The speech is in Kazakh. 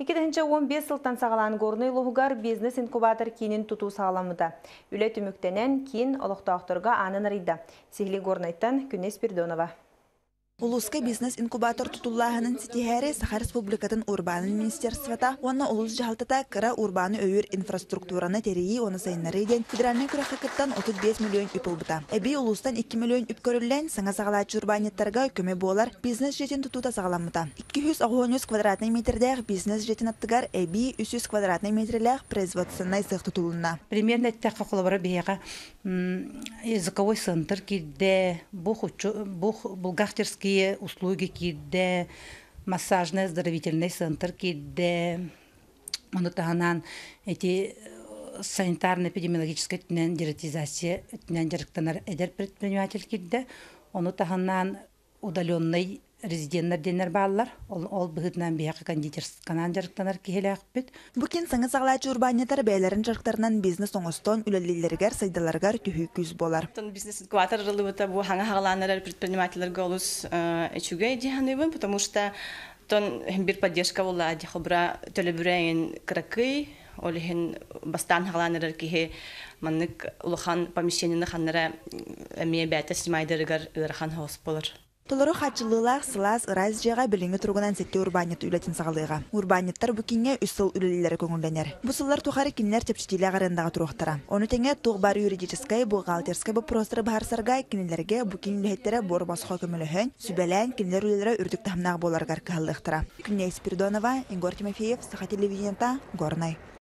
2015 сылтан сағалан горный лугар бизнес инкубатор кейінін тұту сағаламыда. Үлі түміктенен кейін олықтауқтырға анын арыйда. Сихли горнайттан Күнес Пердонова. Улуска бизнес-инкубатор тутуллаһынын ситиһәре Саха Республикатын Урбанын министерствота, онна улус жалтата кыра урбаны өйір инфраструктураны терии оны сайыннары ден федеральный күрәхәкеттан 35 миллион үпілбіта. Әбей улустан 2 миллион үп көріллән саңа сағалачы урбанеттарға көмі болар бизнес жетін тутута сағаламыта. 290 квадратный метрдәг бизнес жетін аттыгар әбей 300 квадратный метрләг производственный сық тутулуна. Примерно тәққа қолабара бейеға языковой центр кирде бухгалтерский такие услуги кирде массажный оздоровительный центр кирде оны тағанан эти санитарно-эпидемиологическая тінен дератизация тінен жарықтанар эдер предприниматель кирде оны тағанан удаленный резиденттер денер баллар ол ол быһытнан бияқы кондитерсканан жарыктанар киһелээхпит Бүкин саңы сағлачы урбанитар бәйләрін жарықтарынан бизнес оңостон үлелилергер сайдаларгар түхүй күз болар. Тон бизнес инкубатор рылыбыта бу хаңа хагаланар предпринимательлер голус эчуге диханыбын, потому что тон бир поддержка була дихобра төлөбүрәйин кракый олихин бастан хагаланар кихе маннык улахан помещениены ханнара эмие бәтә снимайдырыгар ырхан хос болар. Толору хатчылылах сылас ырайз жега билиңи тургунан сетте урбанит үлетин сагалыга. Урбаниттар үсыл үлелилери көңүлленер. Бу сыллар тухары кинлер тепчтиле гарындага туруктара. Оны теңе туг бар юридическая бухгалтерская вопростары барсарга кинлерге бу кинлехеттере бор басха көмөлөһөн, сүбелән кинлер үлелере үрдүк тамнак боларгар каллыктыра. Күнне Спиридонова, Игорь Тимофеев, Саха телевидениета, Горный.